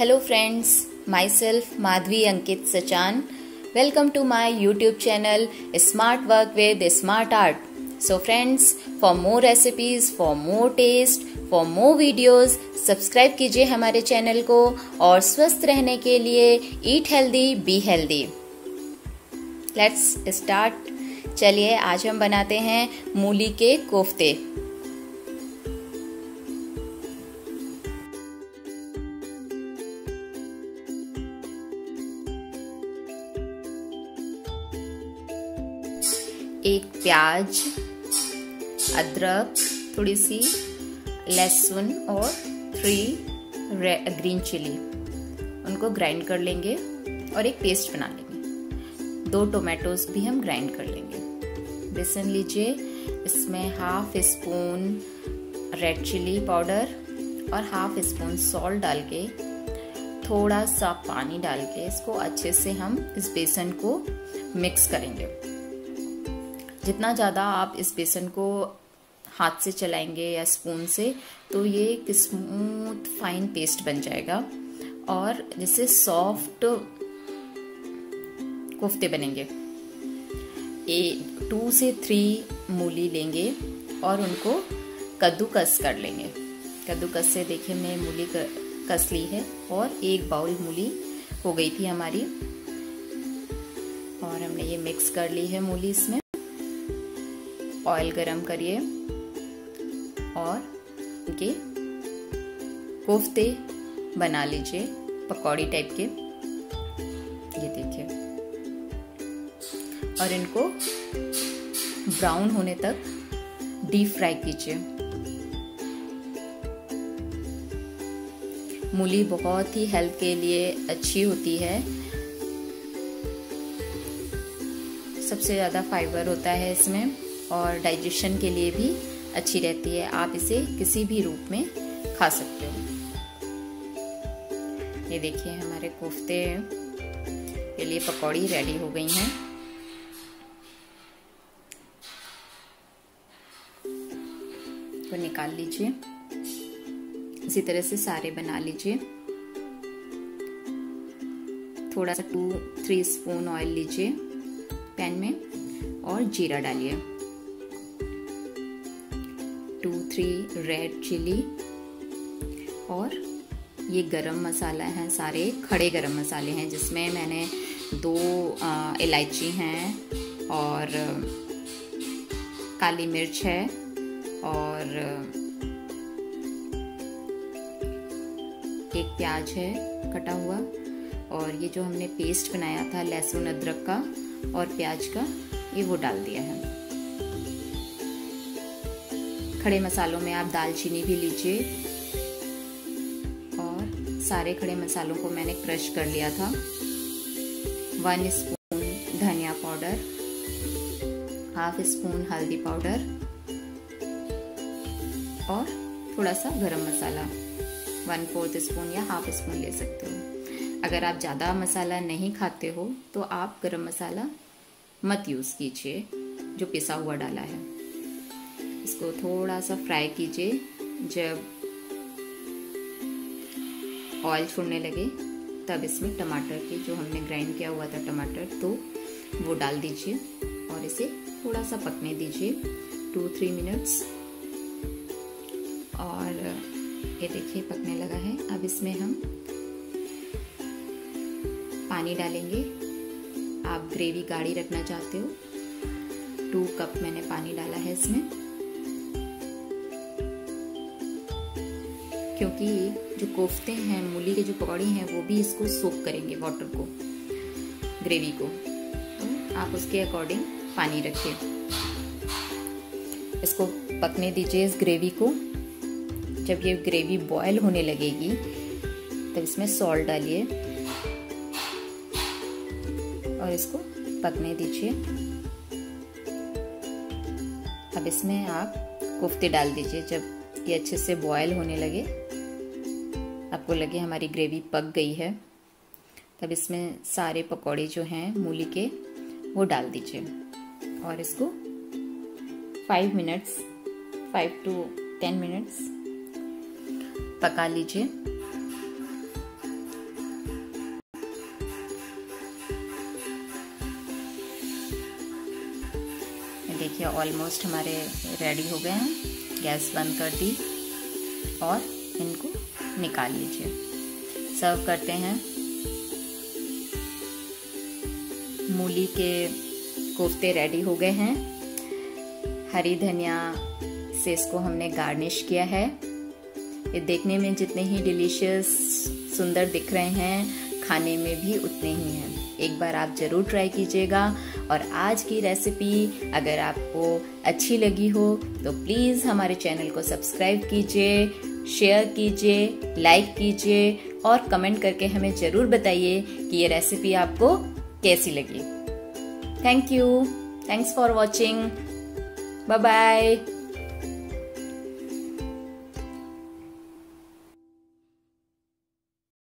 Hello friends myself Madhavi Ankit Sachan welcome to my YouTube channel smart work with smart art so friends for more recipes for more taste for more videos subscribe कीजिए हमारे channel को और स्वस्थ रहने के लिए eat healthy be healthy let's start चलिए, आज हम बनाते हैं मूली के कोफ्ते. एक प्याज, अदरक, थोड़ी सी लहसुन और थ्री ग्रीन चिली। उनको ग्राइंड कर लेंगे और एक पेस्ट बना लेंगे। दो टोमेटोज भी हम ग्राइंड कर लेंगे। बेसन लीजिए, इसमें half spoon red chilli powder और हाफ़ स्पून सॉल्ट डाल के, थोड़ा सा पानी डाल के इसको अच्छे से हम इस बेसन को मिक्स करेंगे। जितना ज़्यादा आप इस बेसन को हाथ से चलाएँगे या स्पून से तो ये एक स्मूथ फाइन पेस्ट बन जाएगा। और जिससे सॉफ्ट कोफ्ते बनेंगे। ए टू से थ्री मूली लेंगे और उनको कद्दूकस कर लेंगे। कद्दूकस से देखिए मैं मूली कस ली है और एक बाउल मूली हो गई थी हमारी। और हमने ये मिक्स कर ली है मूली इसमें। ऑयल गरम करिए और इनके कोफ्ते बना लीजिए, पकौड़ी टाइप के। ये देखिए। और इनको ब्राउन होने तक डीप फ्राई कीजिए। मूली बहुत ही हेल्थ के लिए अच्छी होती है। सबसे ज़्यादा फाइबर होता है इसमें। और डाइजेशन के लिए भी अच्छी रहती है। आप इसे किसी भी रूप में खा सकते हो। ये देखिए, हमारे कोफ्ते के लिए पकौड़ी रेडी हो गई हैं। तो निकाल लीजिए। इसी तरह से सारे बना लीजिए। थोड़ा सा टू थ्री स्पून ऑयल लीजिए। पैन में और जीरा डालिए। टू थ्री रेड चिली और ये गरम मसाला है, सारे खड़े गरम मसाले हैं, जिसमें मैंने दो इलायची हैं और काली मिर्च है और, एक प्याज है कटा हुआ और ये जो हमने पेस्ट बनाया था लहसुन अदरक का और प्याज का, ये वो डाल दिया है। खड़े मसालों में आप दालचीनी भी लीजिए। और सारे खड़े मसालों को मैंने क्रश कर लिया था। वन स्पून धनिया पाउडर, हाफ़ स्पून हल्दी पाउडर और थोड़ा सा गरम मसाला। वन फोर्थ स्पून या हाफ़ स्पून ले सकते हो। अगर आप ज़्यादा मसाला नहीं खाते हो तो आप गरम मसाला मत यूज़ कीजिए, जो पिसा हुआ डाला है। इसको थोड़ा सा फ्राई कीजिए जब ऑयल छोड़ने लगे, तब इसमें टमाटर के जो हमने ग्राइंड किया हुआ था टमाटर तो वो डाल दीजिए और इसे थोड़ा सा पकने दीजिए टू थ्री मिनट्स और ये देखिए, पकने लगा है। अब इसमें हम पानी डालेंगे। आप ग्रेवी गाढ़ी रखना चाहते हो टू कप मैंने पानी डाला है इसमें। क्योंकि जो कोफ्ते हैं, मूली के जो पकौड़ी हैं, वो भी इसको सोक करेंगे वाटर को ग्रेवी को। तो आप उसके अकॉर्डिंग पानी रखिए। इसको पकने दीजिए इस ग्रेवी को। जब ये ग्रेवी बॉयल होने लगेगी तब इसमें सॉल्ट डालिए और इसको पकने दीजिए। अब इसमें आप कोफ्ते डाल दीजिए जब ये अच्छे से बॉयल होने लगे। आपको लगे हमारी ग्रेवी पक गई है, तब इसमें सारे पकौड़े जो हैं, मूली के, वो डाल दीजिए। और इसको five minutes five to ten minutes पका लीजिए। देखिए ऑलमोस्ट हमारे रेडी हो गए हैं, गैस बंद कर दी और इनको निकाल लीजिए। सर्व करते हैं। मूली के कोफ्ते रेडी हो गए हैं। हरी धनिया से इसको हमने गार्निश किया है। ये देखने में जितने ही डिलीशियस सुंदर दिख रहे हैं, खाने में भी उतने ही हैं। एक बार आप ज़रूर ट्राई कीजिएगा। और आज की रेसिपी अगर आपको अच्छी लगी हो तो प्लीज़ हमारे चैनल को सब्सक्राइब कीजिए। शेयर कीजिए लाइक कीजिए और कमेंट करके हमें ज़रूर बताइए कि ये रेसिपी आपको कैसी लगी। Thank you thanks for watching bye bye